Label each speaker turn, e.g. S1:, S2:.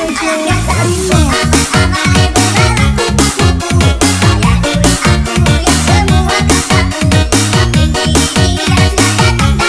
S1: Yes, I'm